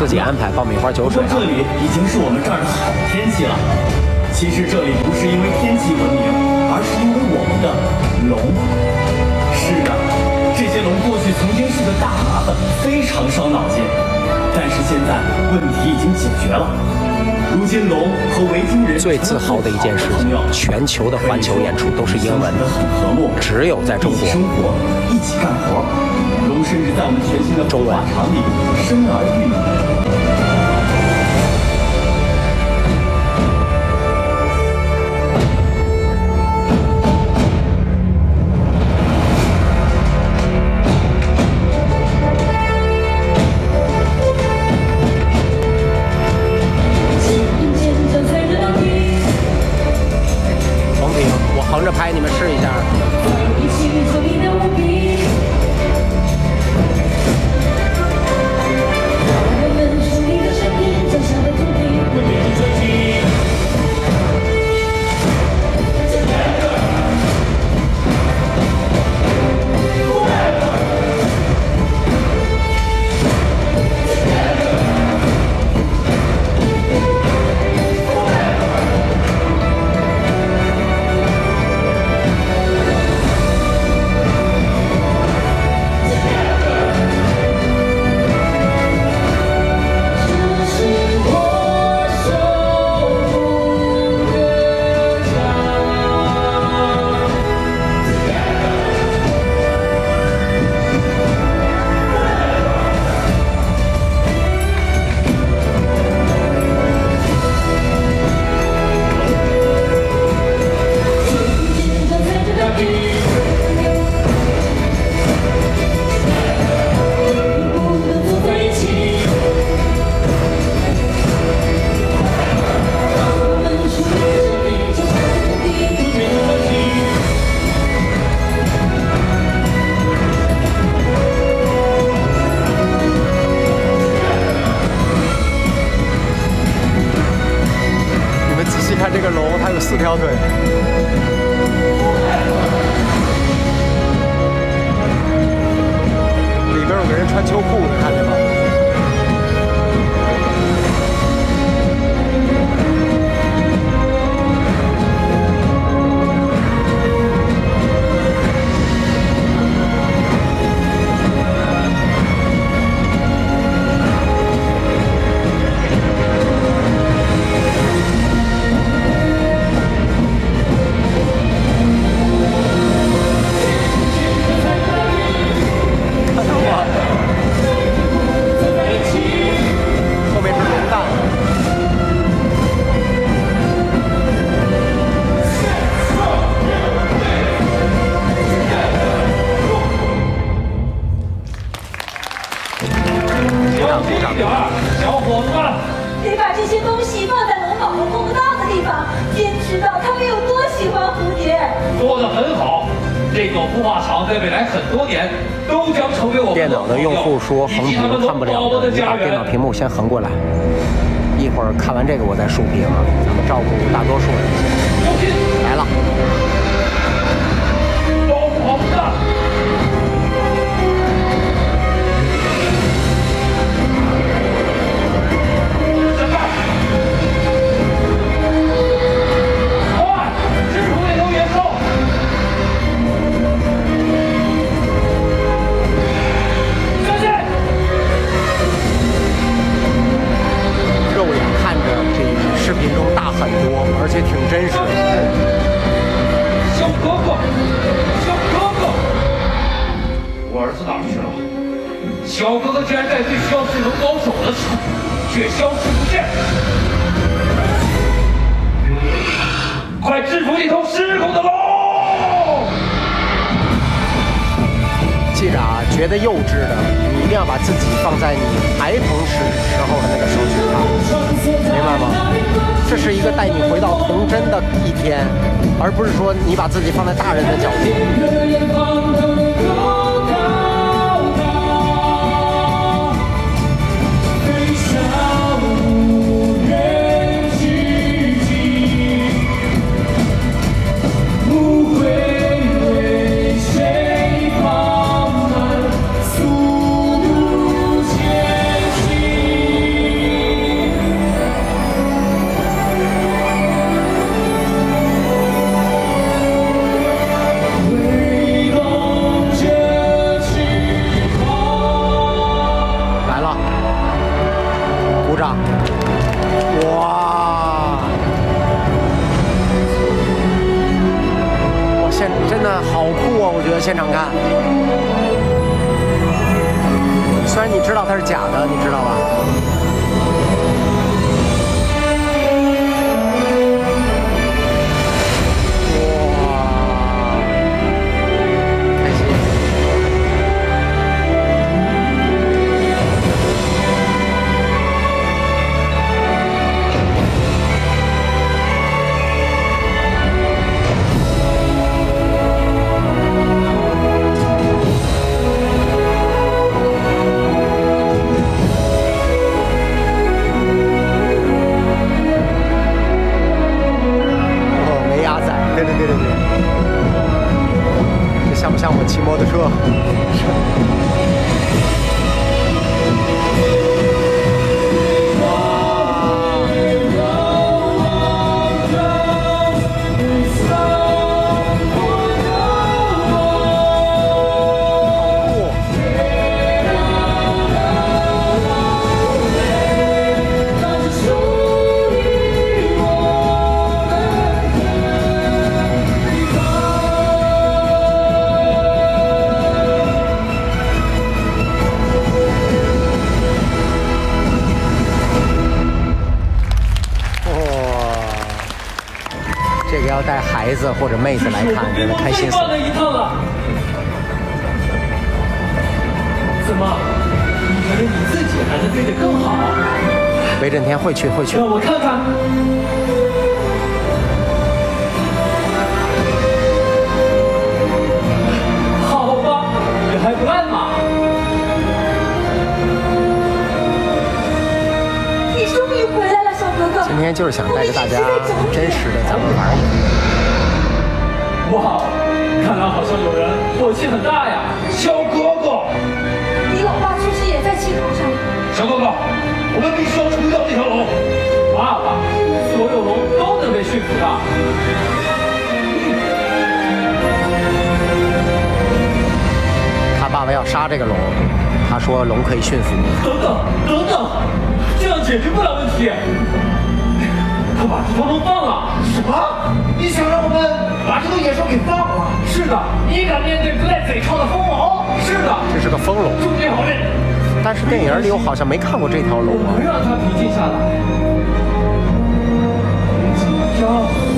自己安排爆米花酒水。这里已经是我们这儿的好天气了。其实这里不是因为天气闻名，而是因为我们的龙。是的，这些龙过去曾经是个大麻烦，非常伤脑筋。但是现在问题已经解决了。如今龙和维京人最自豪的一件事情，全球的环球演出都是英文的，只有在中国。生活，一起干活。龙甚至在我们全新的中文场里生儿育女。四条腿。电脑的用户说横屏看不了的，你把电脑屏幕先横过来。一会儿看完这个我再竖屏啊，咱们照顾大多数人先。来了，小哥哥竟然在最需要智能高手的时候，却消失不见。快制服那头失控的龙！记着啊，觉得幼稚的，你一定要把自己放在你孩童时时候的那个时候去看，明白吗？这是一个带你回到童真的一天，而不是说你把自己放在大人的角度。你！看，虽然你知道它是假的，你知道吧？这个要带孩子或者妹子来看，真的开心死了。怎么？你觉得你自己还能飞得更好？威震天会去会去让，我看看。好吧，你还不赖嘛。今天就是想带着大家真实的咱们玩一个。哇，看来好像有人火气很大呀。小哥哥，你老爸确实也在气头上。小哥哥，我们必须要除掉这条龙。爸爸，所有龙都能被驯服的。他爸爸要杀这个龙，他说龙可以驯服你。等等等等，这样解决不了问题。放了！什么？你想让我们把这头野兽给放了？是的，你敢面对不带嘴臭的风龙？是的，这是个风龙，祝你好运。但是电影里我好像没看过这条龙啊我能。让它平静下来。别紧张，大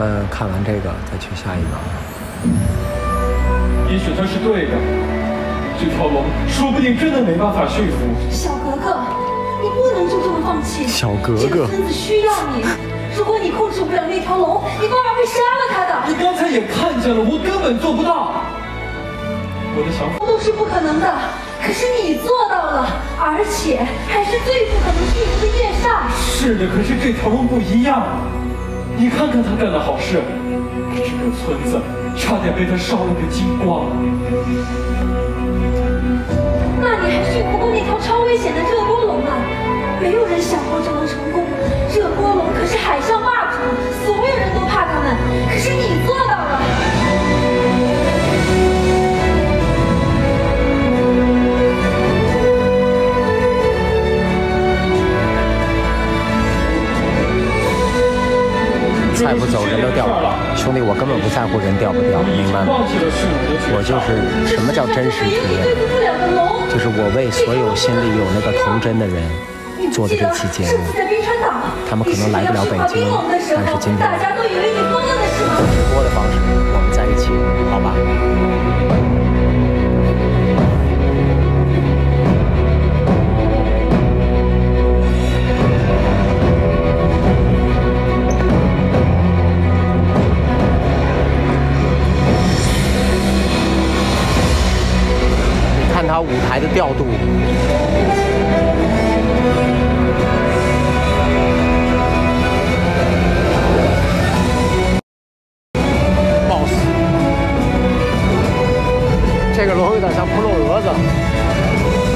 们看完这个再去下一个。也许他是对的，这条龙说不定真的没办法驯服。小格格，你不能就这么放弃。小格格这个村子需要你。如果你控制不了那条龙，你爸爸会杀了他的。你刚才也看见了，我根本做不到。我的想法，都是不可能的，可是你做到了，而且还是最不可能驯服的夜煞。是的，可是这条龙不一样。你看看他干的好事，这个村子差点被他烧了个精光。那你还驯服过那条超危险的热锅龙吗？没有人想过就能成功。热锅龙可是海上霸主，所有人都怕他们，可是你不走，人都掉了。兄兄弟，我根本不在乎人掉不掉，明白吗？我就是什么叫真实体验，就是我为所有心里有那个童真的人做的这期节目。他们可能来不了北京，但是今天通过直播的方式，我们在一起，好吧？这个龙有点像骷髅蛾子。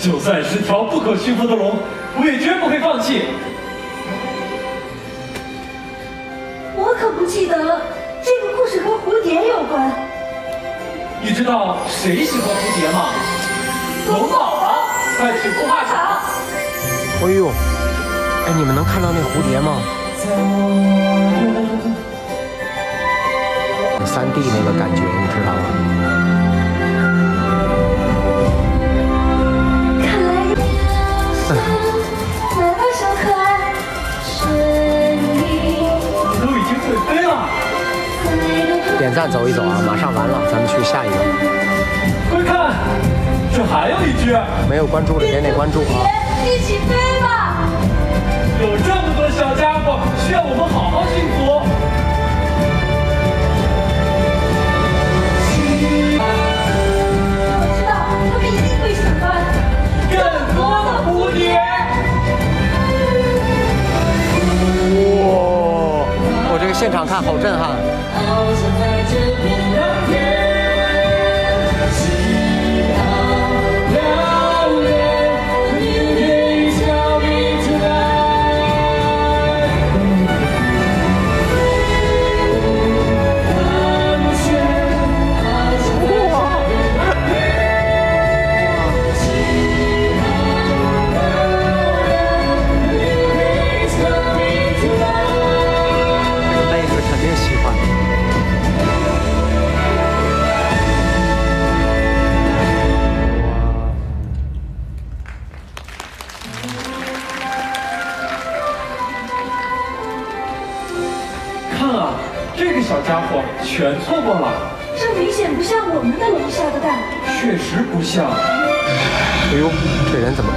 就算是条不可驯服的龙，我也绝不会放弃。我可不记得这个故事和蝴蝶有关。你知道谁喜欢蝴蝶吗？龙宝宝，快去孵化场。哎呦，哎，你们能看到那蝴蝶吗？三 D 那个感觉，你知道吗？点赞走一走啊！马上完了，咱们去下一个。快看，这还有一只。没有关注的点点关注啊！一起飞吧！有这么多小家伙，需要我们好好驯服。现场看好震撼。全错过了，这明显不像我们的龙下的蛋。确实不像。哎呦，这人怎么？